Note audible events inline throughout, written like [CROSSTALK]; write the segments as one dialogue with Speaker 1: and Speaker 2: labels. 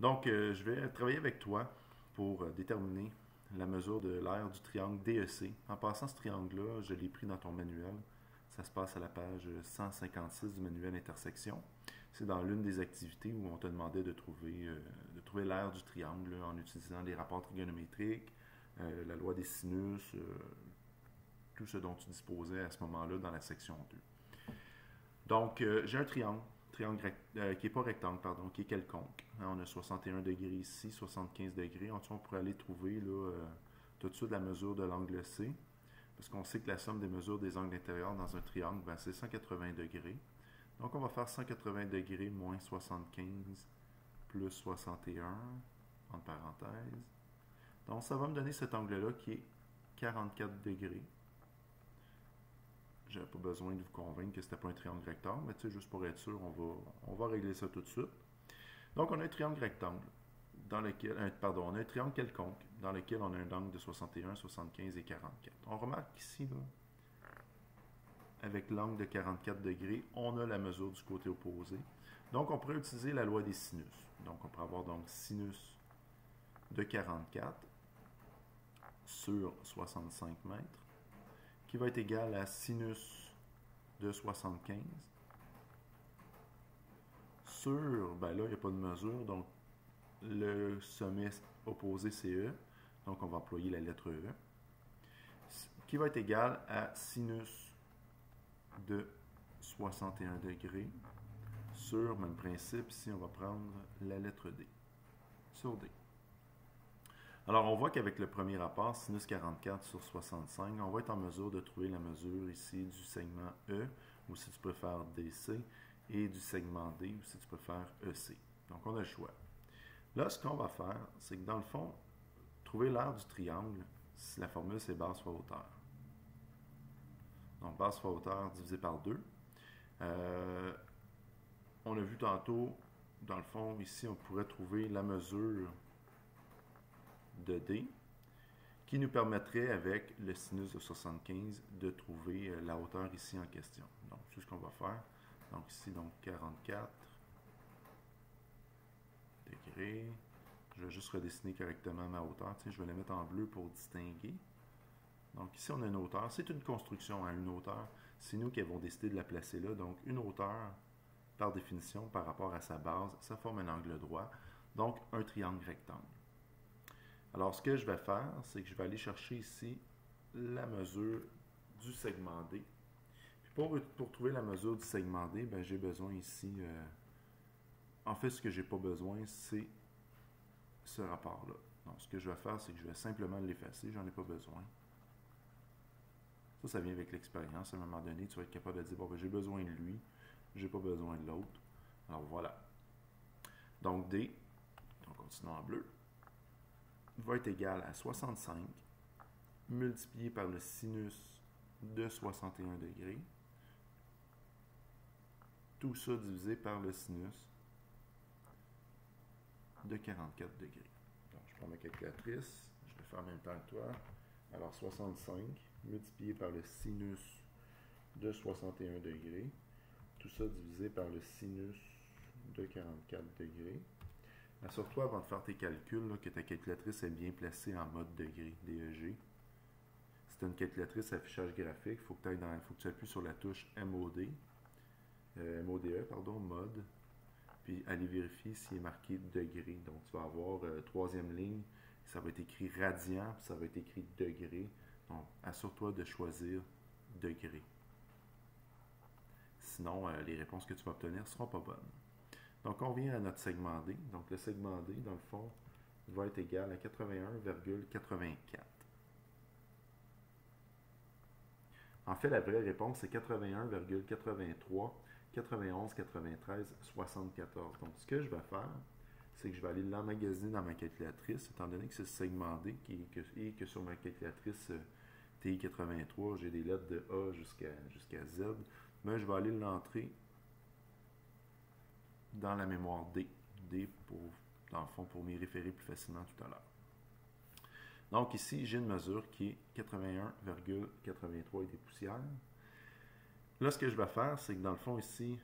Speaker 1: Donc, euh, je vais travailler avec toi pour euh, déterminer la mesure de l'aire du triangle DEC. En passant ce triangle-là, je l'ai pris dans ton manuel. Ça se passe à la page 156 du manuel intersection. C'est dans l'une des activités où on te demandait de trouver, euh, de trouver l'aire du triangle en utilisant les rapports trigonométriques, la loi des sinus, tout ce dont tu disposais à ce moment-là dans la section 2. Donc, j'ai un triangle euh, qui n'est pas rectangle, pardon, qui est quelconque. Hein, on a 61 degrés ici, 75 degrés. on pourrait aller trouver là, euh, tout de suite la mesure de l'angle C, parce qu'on sait que la somme des mesures des angles intérieurs dans un triangle, ben, c'est 180 degrés. Donc, on va faire 180 degrés moins 75 plus 61, entre parenthèses. Donc, ça va me donner cet angle-là qui est 44 degrés j'avais pas besoin de vous convaincre que c'était pas un triangle rectangle, mais tu sais, juste pour être sûr, on va, on va régler ça tout de suite. Donc, on a un triangle rectangle, dans lequel, pardon, on a un triangle quelconque, dans lequel on a un angle de 61, 75 et 44. On remarque ici, avec l'angle de 44 degrés, on a la mesure du côté opposé. Donc, on pourrait utiliser la loi des sinus. Donc, on pourrait avoir donc sinus de 44 sur 65 mètres qui va être égal à sinus de 75 sur, ben là, il n'y a pas de mesure, donc le sommet opposé CE, donc on va employer la lettre E, qui va être égal à sinus de 61 degrés sur, même principe, ici on va prendre la lettre D, sur D. Alors, on voit qu'avec le premier rapport, sinus 44 sur 65, on va être en mesure de trouver la mesure ici du segment E, ou si tu préfères DC, et du segment D, ou si tu préfères EC. Donc, on a le choix. Là, ce qu'on va faire, c'est que dans le fond, trouver l'aire du triangle, la formule, c'est base fois hauteur. Donc, base fois hauteur divisé par 2. Euh, on a vu tantôt, dans le fond, ici, on pourrait trouver la mesure de D qui nous permettrait, avec le sinus de 75, de trouver euh, la hauteur ici en question. Donc, c'est ce qu'on va faire. Donc, ici, donc 44 degrés. Je vais juste redessiner correctement ma hauteur. Je vais la mettre en bleu pour distinguer. Donc, ici, on a une hauteur. C'est une construction à une hauteur. C'est nous qui avons décidé de la placer là. Donc, une hauteur, par définition, par rapport à sa base, ça forme un angle droit. Donc, un triangle rectangle. Alors, ce que je vais faire, c'est que je vais aller chercher ici la mesure du segment D. Puis pour, trouver la mesure du segment D, ben, j'ai besoin ici... Euh, en fait, ce que je n'ai pas besoin, c'est ce rapport-là. Donc, ce que je vais faire, c'est que je vais simplement l'effacer. J'en ai pas besoin. Ça, ça vient avec l'expérience. À un moment donné, tu vas être capable de dire, bon, ben, j'ai besoin de lui, j'ai pas besoin de l'autre. Alors, voilà. Donc, D, on continue en bleu va être égal à 65 multiplié par le sinus de 61 degrés. Tout ça divisé par le sinus de 44 degrés. Donc, je prends ma calculatrice, je vais faire en même temps que toi. Alors, 65 multiplié par le sinus de 61 degrés. Tout ça divisé par le sinus de 44 degrés. Assure-toi avant de faire tes calculs que ta calculatrice est bien placée en mode degré, DEG. Si tu as une calculatrice affichage graphique, il faut, que tu appuies sur la touche MOD, euh, MODE, pardon, mode, puis aller vérifier s'il est marqué degré. Donc tu vas avoir euh, troisième ligne, ça va être écrit radian, puis ça va être écrit degré. Donc assure-toi de choisir degré. Sinon, euh, les réponses que tu vas obtenir ne seront pas bonnes. Donc, on vient à notre segment D. Donc, le segment D, dans le fond, va être égal à 81,84. En fait, la vraie réponse, c'est 81,83, 91, 93, 74. Donc, ce que je vais faire, c'est que je vais aller l'emmagasiner dans ma calculatrice, étant donné que c'est ce segment D qui, que, et que sur ma calculatrice euh, TI83, j'ai des lettres de A jusqu'à Z, mais je vais aller l'entrer dans la mémoire D. D, pour, dans le fond, pour m'y référer plus facilement tout à l'heure. Donc ici, j'ai une mesure qui est 81,83 et des poussières. Là, ce que je vais faire, c'est que dans le fond, ici,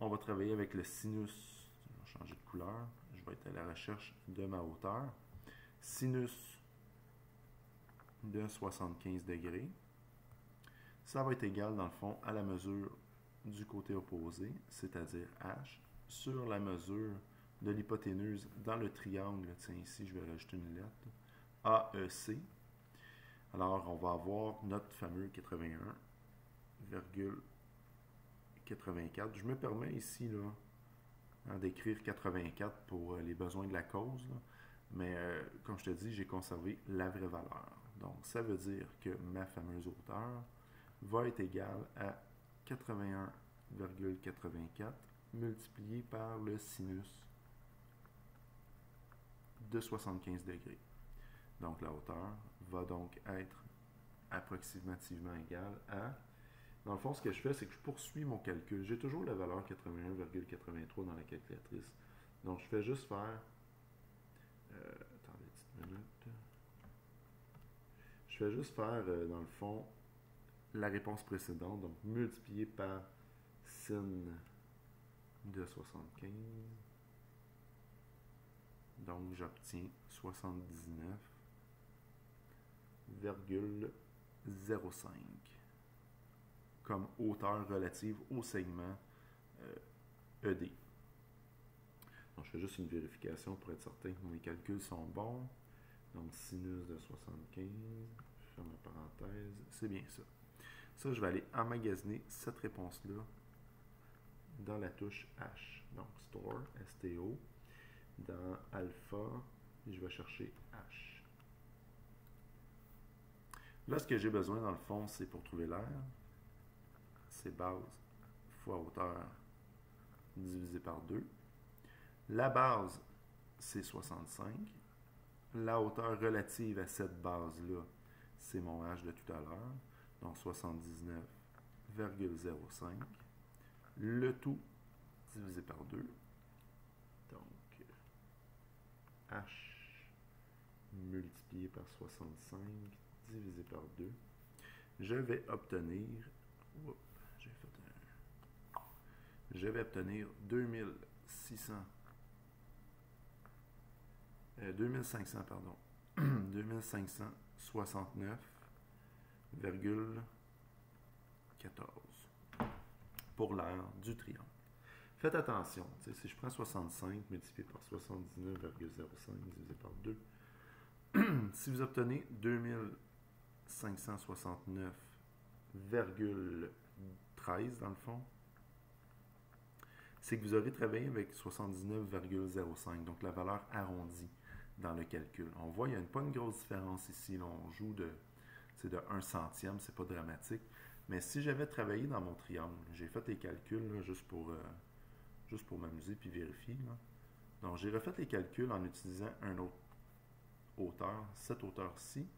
Speaker 1: on va travailler avec le sinus. Je vais changer de couleur. Je vais être à la recherche de ma hauteur. Sinus de 75 degrés. Ça va être égal, dans le fond, à la mesure du côté opposé, c'est-à-dire h, sur la mesure de l'hypoténuse dans le triangle. Tiens, ici, je vais rajouter une lettre. AEC. Alors, on va avoir notre fameux 81,84. Je me permets ici hein, d'écrire 84 pour euh, les besoins de la cause, mais euh, comme je te dis, j'ai conservé la vraie valeur. Donc, ça veut dire que ma fameuse hauteur va être égale à 81,84 multiplié par le sinus de 75 degrés. Donc la hauteur va donc être approximativement égale à... Dans le fond, ce que je fais, c'est que je poursuis mon calcul. J'ai toujours la valeur 81,83 dans la calculatrice. Donc je fais juste faire... Euh, attendez une petite minute. Je fais juste faire, euh, dans le fond, la réponse précédente. Donc multiplié par sin de 75. Donc, j'obtiens 79,05 comme hauteur relative au segment ED. Euh, e Donc, je fais juste une vérification pour être certain que mes calculs sont bons. Donc, sinus de 75, je ferme la parenthèse, c'est bien ça. Ça, je vais aller emmagasiner cette réponse-là dans la touche H. Donc, Store, STO dans alpha, je vais chercher h. Là, ce que j'ai besoin, dans le fond, c'est pour trouver l'air, c'est base fois hauteur divisé par 2. La base, c'est 65. La hauteur relative à cette base-là, c'est mon h de tout à l'heure, donc 79,05. Le tout divisé par 2. h multiplié par 65 divisé par 2, je vais obtenir, je vais obtenir 2600, 2500, pardon, [CLEARS THROAT] 2569,14 pour du triangle. Faites attention, si je prends 65 multiplié par 79,05 divisé par 2, [CLEARS THROAT] si vous obtenez 2569,13 dans le fond, c'est que vous aurez travaillé avec 79,05, donc la valeur arrondie dans le calcul. On voit, il n'y a pas une grosse différence ici. on joue de, de 1 centième, c'est pas dramatique. Mais si j'avais travaillé dans mon triangle, j'ai fait les calculs juste pour... Euh, pour m'amuser puis vérifier. Donc, j'ai refait les calculs en utilisant un autre hauteur, cette hauteur-ci.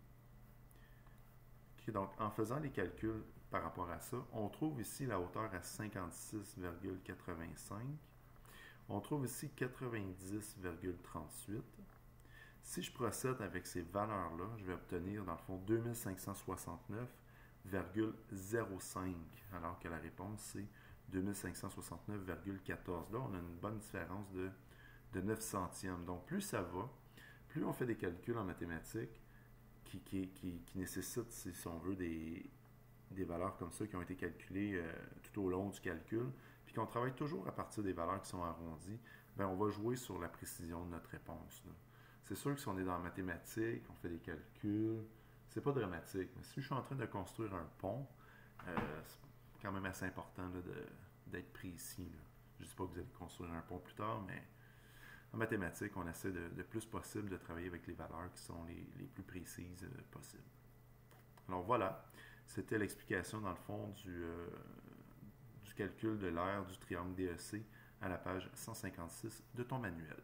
Speaker 1: donc, en faisant les calculs par rapport à ça, on trouve ici la hauteur à 56,85. On trouve ici 90,38. Si je procède avec ces valeurs-là, je vais obtenir dans le fond 2569,05, alors que la réponse c'est 2569,14. Là, on a une bonne différence de, de 9 centièmes. Donc, plus ça va, plus on fait des calculs en mathématiques qui, qui, qui, nécessitent, si on veut, des, des, valeurs comme ça qui ont été calculées euh, tout au long du calcul, puis qu'on travaille toujours à partir des valeurs qui sont arrondies, bien, on va jouer sur la précision de notre réponse. C'est sûr que si on est dans la mathématique, on fait des calculs, c'est pas dramatique. Mais si je suis en train de construire un pont, euh, quand même assez important d'être précis. Je ne dis pas que vous allez construire un pont plus tard, mais en mathématiques, on essaie de, plus possible de travailler avec les valeurs qui sont les, plus précises euh, possibles. Alors voilà, c'était l'explication dans le fond du, euh, du calcul de l'aire du triangle DEC à la page 156 de ton manuel.